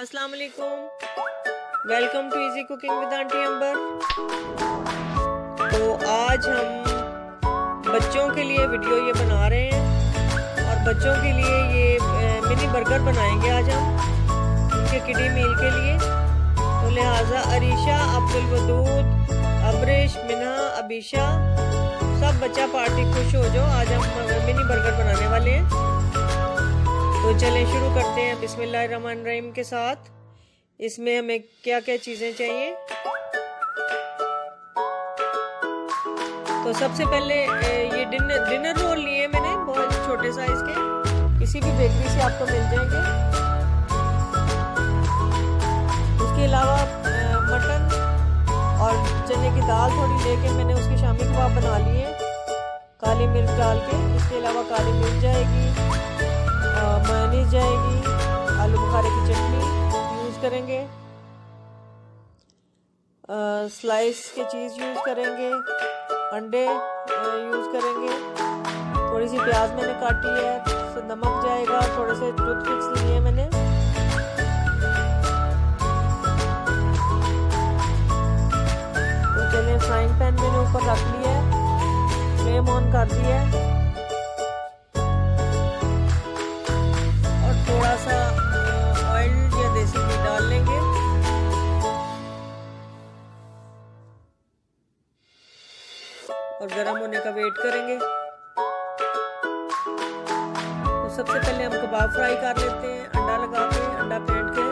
अस्सलाम वालेकुम welcome to easy cooking with aunty Ambar तो आज हम बच्चों के लिए वीडियो ये बना रहे हैं और बच्चों के लिए ये मिनी बर्गर बनाएँगे आज हम उनके किडी मील के लिए। तो लिहाजा अरीशा, अब्दुल वदूद अबरेश मिना, अबीशा, सब बच्चा पार्टी खुश हो जाओ। आज हम मिनी बर्गर बनाने वाले हैं। तो चलें, शुरू करते हैं बिस्मिल्लाहिर्रहमानिर्रहीम के साथ। इसमें हमें क्या क्या चीज़ें चाहिए? तो सबसे पहले ये डिनर डिनर रोल लिए मैंने, बहुत छोटे साइज़ के। किसी भी बेकरी से आपको मिल जाएँगे। उसके अलावा मटन और चने की दाल थोड़ी लेके मैंने उसके शामी कबाब बना लिए काली मिर्च डाल के इसके अलावा काली मिर्च जाएगी। मायनीस जाएगी, आलू बुखारे की चटनी यूज़ करेंगे। स्लाइस के चीज़ यूज़ करेंगे, अंडे यूज़ करेंगे। थोड़ी सी प्याज मैंने काटी है तो नमक जाएगा, थोड़े से टूथपिक्स लिए मैंने। तो फ्राइंग पैन मैंने ऊपर रख लिया है। फ्लेम ऑन कर दिया है। और गर्म होने का वेट करेंगे। तो सबसे पहले हम कबाब फ्राई कर लेते हैं, अंडा लगाते हैं, अंडा फेंट के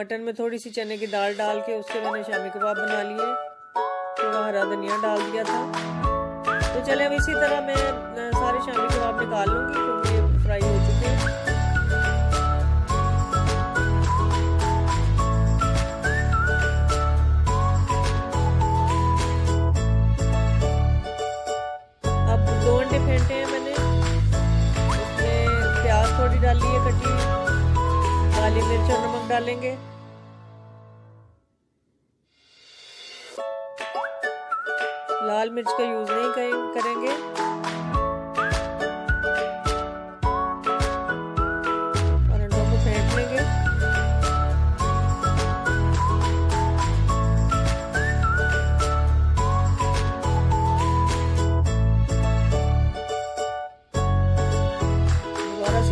मटन में थोड़ी सी चने की दाल डाल के उससे मैंने शामी कबाब बना लिए। थोड़ा हरा धनिया डाल दिया था। तो चले अब इसी तरह मैं सारे शामी कबाब निकाल लूँगी, क्योंकि ये फ्राई हो चुके हैं। अब दो अंडे फेंटे हैं मैंने। उसमें प्याज थोड़ी डाली है कटी। काली मिर्च और नमक डालेंगे। लाल मिर्च का यूज़ नहीं करेंगे।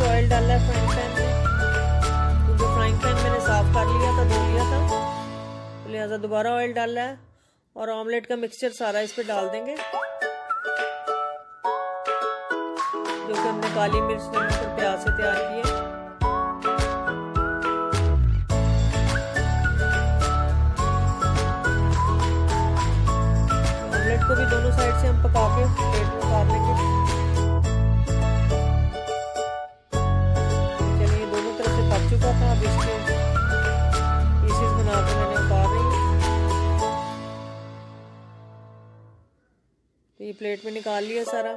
ऑयल डालना है फ्राइंग में। साफ़ कर लिया था, धो लिया था। तो लिहाजा दोबारा ऑयल डालना है और ऑमलेट का मिक्सचर सारा इस पर डाल देंगे। जो कि हमने काली मिर्च नमक और प्याज से तैयार किए ऑमलेट को भी दोनों साइड से हम पका के प्लेट में उतार लेंगे। ये प्लेट में निकाल लिया सारा।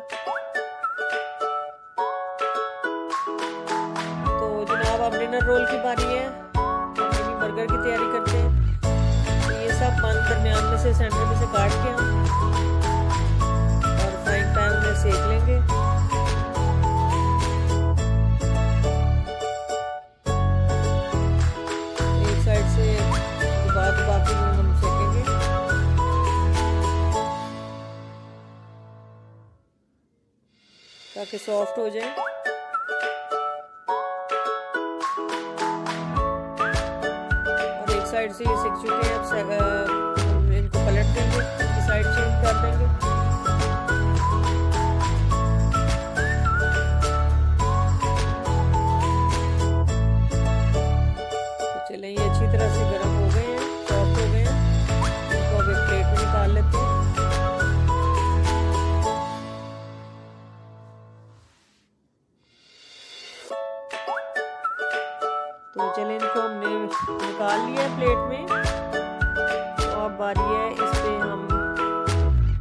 तो जनाब, अब डिनर रोल की बारी है। बर्गर की तैयारी करते हैं। तो ये सब बंद दरमियान में से सेंटर में से काट के हम और फ्राइंग पैन में सेक लेंगे। ताकि सॉफ्ट हो जाए। और एक साइड से ये सीख चुके हैं, अब इनको पलट देंगे साइड चेंज कर देंगे। तो चले इनको हमने निकाल लिया प्लेट में। तो बारी है, इस पे हम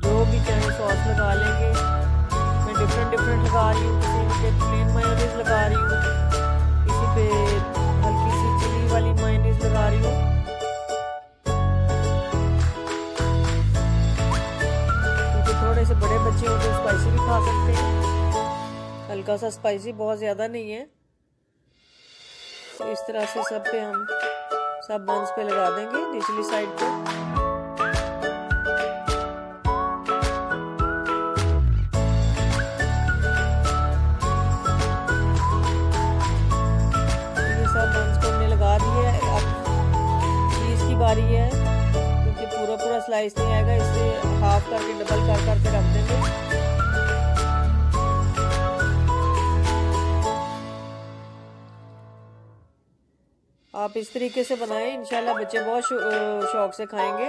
जो भी चाहे सॉस लगा लेंगे। मैं डिफरेंट डिफरेंट लगा रही हूँ, किसी पे प्लेन मायोनीज लगा रही हूँ, किसी पे हल्की सी चिली वाली मायोनीज लगा रही हूँ। थोड़े से बड़े बच्चे हो तो स्पाइसी भी खा सकते हैं। हल्का सा स्पाइसी बहुत ज़्यादा नहीं है। इस तरह से सब पे हम सब बंस पे लगा देंगे निचली साइड पे। बारी है, क्योंकि पूरा पूरा स्लाइस नहीं आएगा, इसलिए हाफ़ करके डबल कर करके रख देंगे। आप इस तरीके से बनाएँ, इंशाल्लाह बच्चे बहुत शौक से खाएँगे।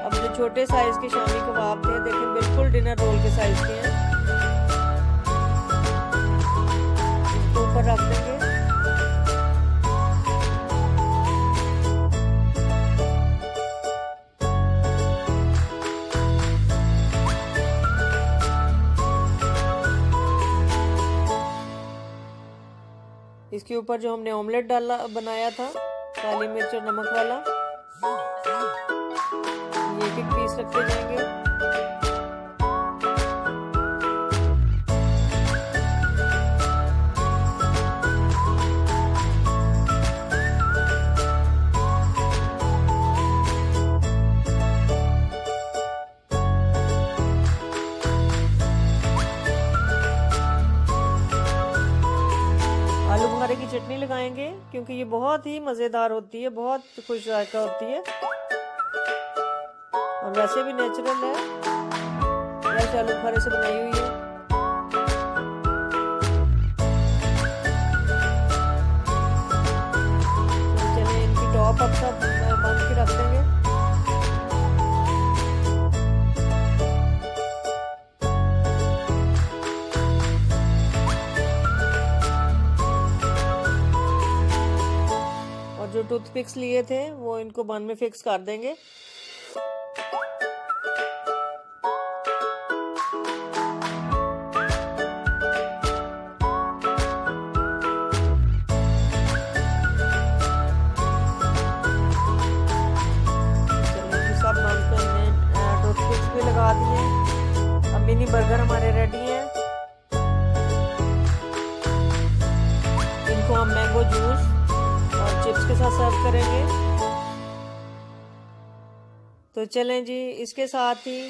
अब जो छोटे साइज़ के शामी कबाब थे देखें बिल्कुल डिनर रोल के साइज़ के हैं। ऊपर रख देंगे। इसके ऊपर जो हमने ऑमलेट डाला, बनाया था, काली मिर्च और नमक वाला, ये एक पीस रखे जाएँगे। बुखारे की चटनी लगाएँगे, क्योंकि ये बहुत ही मज़ेदार होती है, बहुत खुश जायका होती है। और वैसे भी नेचुरल है। वैसे आलू बुखारे से बनाई हुई है। टूथपिक्स लिए थे, वो इनको बन में फिक्स कर देंगे। लगा दिए। मिनी बर्गर हमारे रेडी हैं। इनको हम मैंगो जूस चिप्स के साथ सर्व करेंगे। तो चलें जी इसके साथ ही